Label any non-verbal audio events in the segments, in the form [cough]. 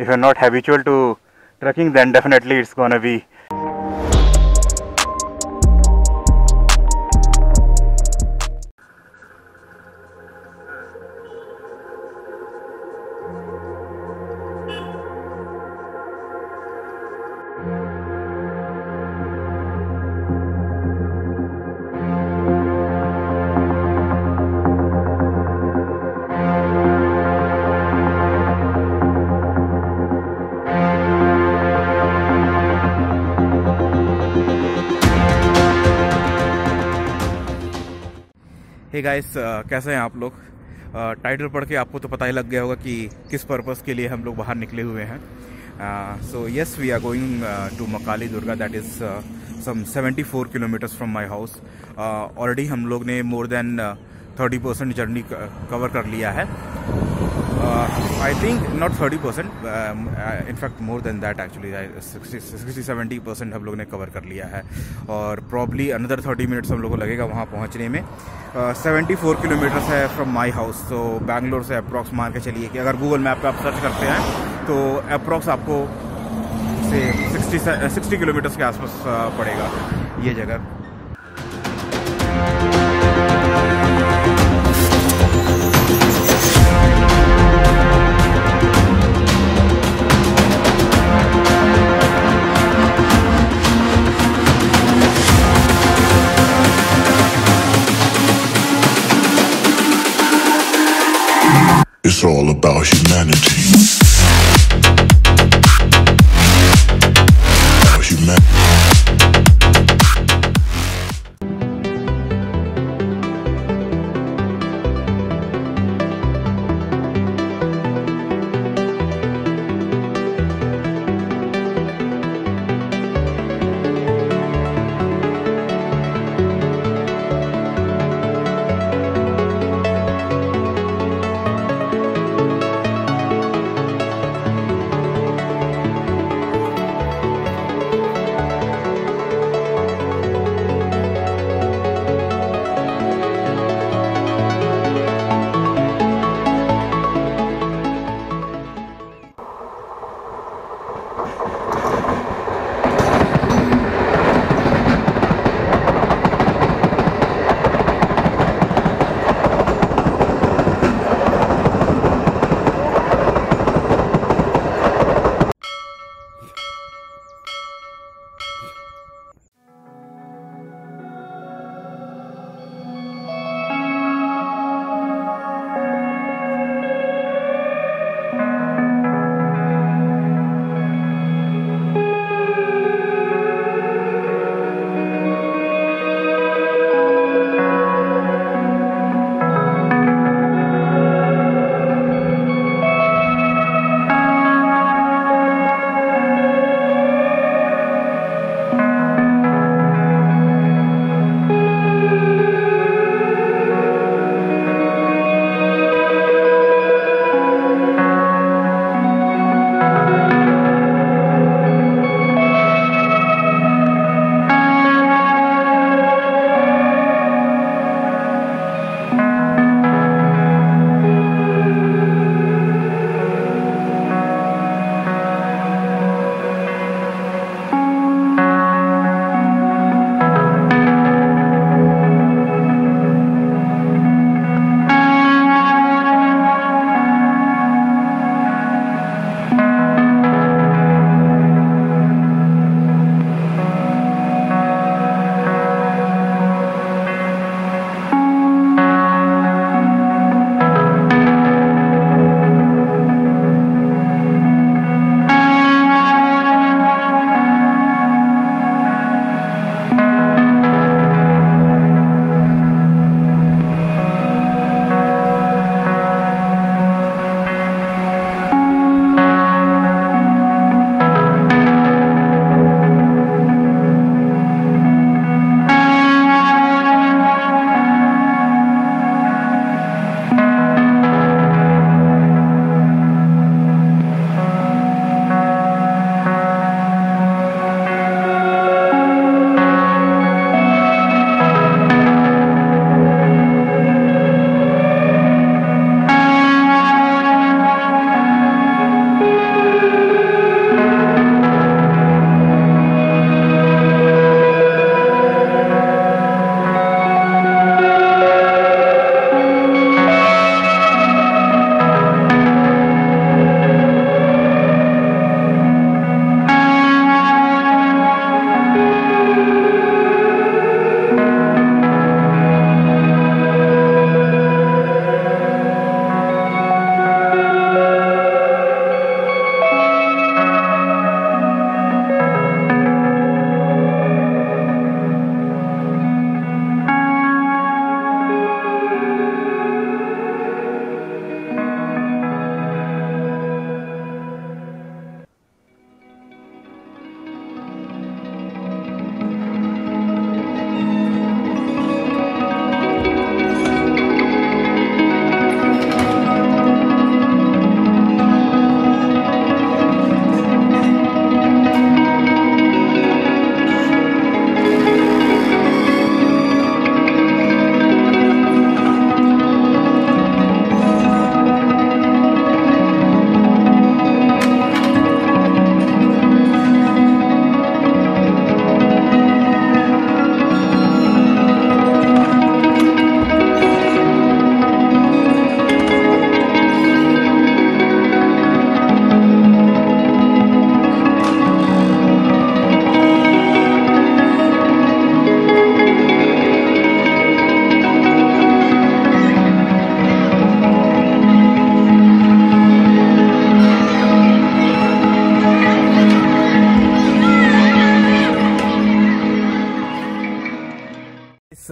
if you're not habitual to trekking then definitely it's gonna be hey guys uh, कैसे हैं आप लोग? Title uh, पढ़ के आपको तो पता ही लग गया होगा कि किस पर्पस के लिए हम लोग बाहर निकले हुए हैं। So yes we are going to Makalidurga that is some 74 kilometres from my house already हम लोग ने more than thirty percent journey cover कर लिया है। I think not thirty percent in fact more than that actually sixty seventy percent हम लोग ने cover कर लिया है। और प्रॉब्ली अनदर थर्टी मिनट्स हम लोग को लगेगा वहाँ पहुँचने में। सेवेंटी फोर किलोमीटर्स है फ्रॉम माई हाउस तो बैंगलोर से अप्रॉक्स मान के चलिए कि अगर गूगल मैप पे आप सर्च करते हैं तो अप्रॉक्स आपको से सिक्सटी किलोमीटर्स के आसपास uh, पड़ेगा ये जगह। All about humanity.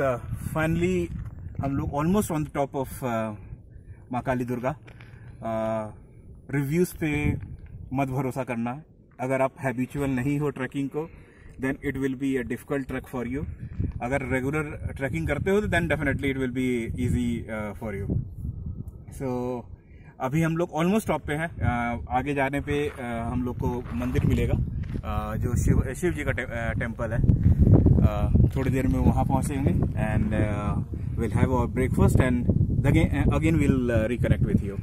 फाइनली हम लोग almost on the top of Makalidurga. Reviews पे मत भरोसा करना। अगर आप हैबिचुअल नहीं हो ट्रैकिंग को then it will be a difficult trek for you अगर रेगुलर ट्रैकिंग करते हो तो then definitely it will be easy for you so अभी हम लोग ऑलमोस्ट टॉप पे हैं। अ, आगे जाने पे अ, हम लोग को मंदिर मिलेगा। अ, जो शिव शिव जी का टे, टेंपल है। अ, थोड़ी देर में वहाँ पहुँचेंगे and will have our breakfast and again will reconnect with you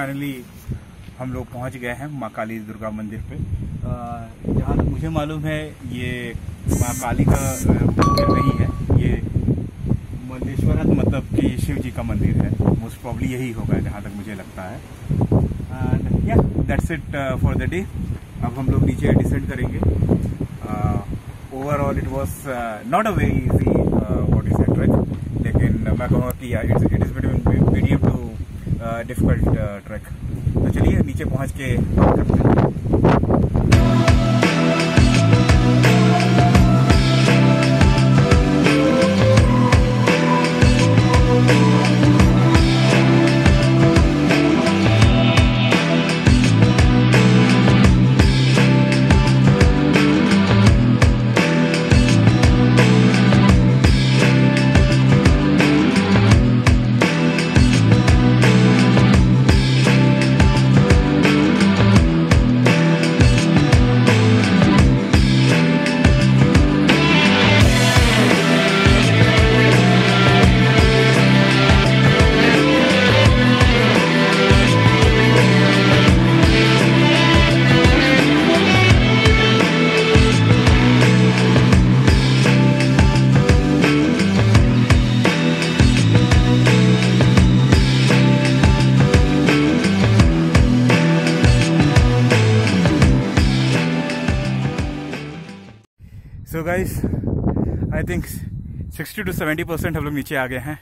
finally हम लोग पहुँच गए हैं माँ काली दुर्गा मंदिर पे। जहाँ तक मुझे मालूम है, ये माँ काली का मंदिर नहीं है, ये मल्लेश्वरत मतलब कि शिव जी का मंदिर है। मोस्ट प्रॉब्ली यही होगा जहाँ तक मुझे लगता है। And yeah that's it for the day अब हम लोग नीचे डिसेंड करेंगे। Overall it was not a very easy what is that trek लेकिन मैं कहूँगा कि इट इज़ डिफ़िकल्ट ट्रैक तो चलिए नीचे पहुँच के करते हैं। Guys I think 60 to 70 percent हम लोग नीचे आ गए हैं।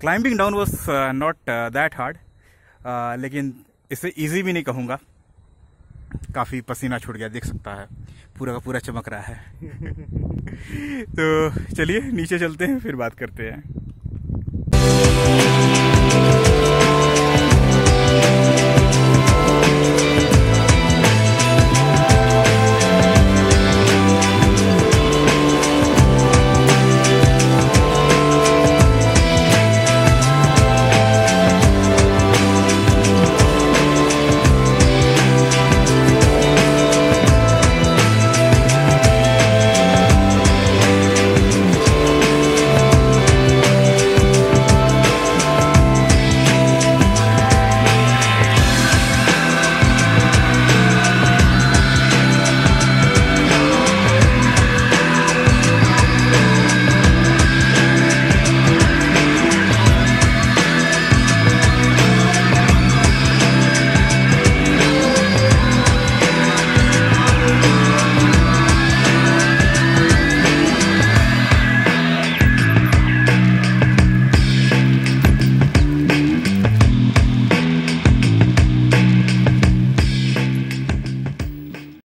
Climbing down was not that hard लेकिन इसे इजी भी नहीं कहूँगा। काफ़ी पसीना छूट गया, देख सकता है। पूरा का पूरा चमक रहा है। [laughs] तो चलिए, नीचे चलते हैं, फिर बात करते हैं।